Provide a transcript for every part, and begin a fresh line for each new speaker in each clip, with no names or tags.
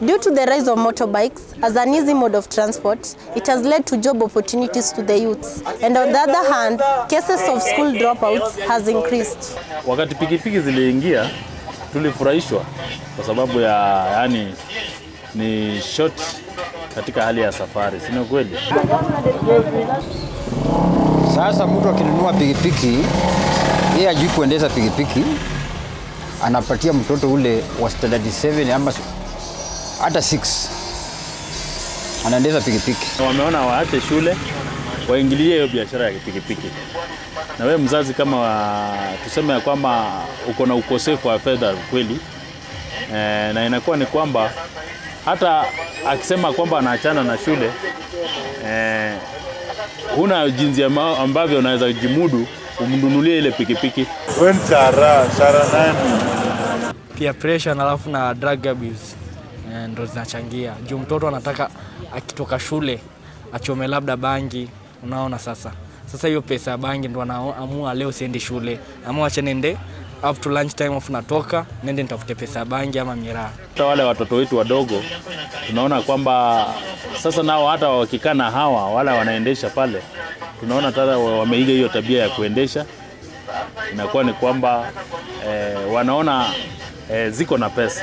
Due to the rise of motorbikes as an easy mode of transport, it has led to job opportunities to the youths. And on the other hand, cases of school dropouts has increased.
Wakati pikipiki ziliingia tulifurahishwa kwa sababu ya yani ni short katika hali ya safari, si ni kweli?
Sasa mtu akinunua pikipiki, yeye ajui kuendesha pikipiki, anapatia mtoto ule wa standard 7 ama hata 6 anaendesha pikipiki.
Wameona waache shule waingilie hiyo biashara ya pikipiki. Na wewe mzazi, kama wa, tuseme ya kwamba uko na ukosefu wa fedha kweli e, na inakuwa ni kwamba hata akisema kwamba anaachana na shule e, huna jinsi ambavyo unaweza jimudu umnunulie ile pikipiki.
Wewe ni Sara, Sara nani?
peer pressure na alafu na drug abuse ndo zinachangia. Juu mtoto anataka akitoka shule achome labda bangi. Unaona sasa. Sasa hiyo pesa ya bangi ndo anaamua leo siendi shule. Ama acha nende lunch time off natoka nende nitafute pesa ya bangi ama miraa.
Hata wale watoto wetu wadogo tunaona kwamba sasa nao hata wakikaa na hawa wala wanaendesha pale, tunaona hata wameiga hiyo tabia ya kuendesha. Inakuwa ni kwamba eh, wanaona eh, ziko na pesa.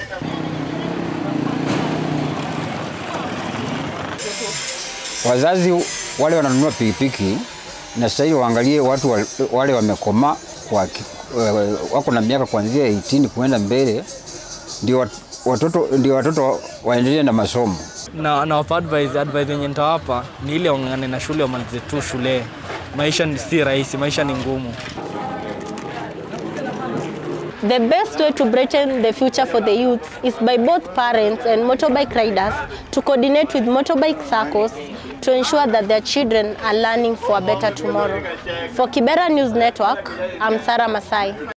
Wazazi wale wananunua pikipiki na sasa hivi waangalie watu wa- wale wamekoma kwa eh, wako na miaka kuanzia 18 kuenda mbele, ndio watoto ndio watoto waendelee na masomo.
na nawapa advice advice yenye nitawapa ni ile ongane na shule wamalize tu shule maisha si rahisi maisha ni ngumu
The best way to brighten the future for the youth is by both parents and motorbike riders to coordinate with motorbike circles to ensure that their children are learning for a better tomorrow. For Kibera News Network, I'm Sarah Masai.